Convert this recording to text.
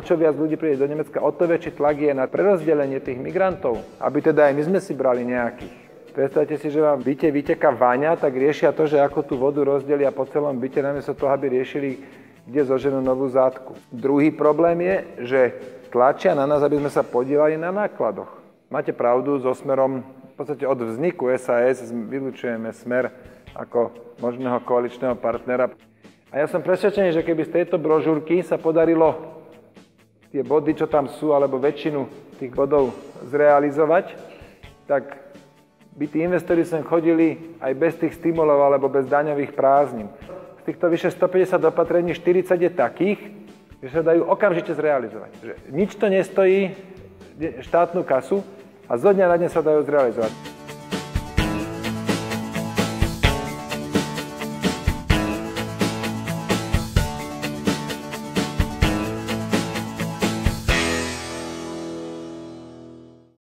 čo viac ľudí príde do Nemecka, o to väčší tlak je na prerozdelenie tých migrantov, aby teda aj my sme si brali nejakých. Predstavte si, že vám byte vyteká vaňa, tak riešia to, že ako tú vodu rozdelia po celom byte, namiesto toho, aby riešili, kde zoženú novú zátku. Druhý problém je, že tlačia na nás, aby sme sa podielali na nákladoch. Máte pravdu, so smerom, v podstate od vzniku SAS vylúčujeme smer ako možného koaličného partnera. A ja som presvedčený, že keby z tejto brožúrky sa podarilo tie body, čo tam sú, alebo väčšinu tých bodov zrealizovať, tak by tí investori sem chodili aj bez tých stimulov alebo bez daňových prázdnin. Z týchto vyše 150 opatrení 40 je takých, že sa dajú okamžite zrealizovať. Že nič to nestojí štátnu kasu a zo dňa na deň sa dajú zrealizovať.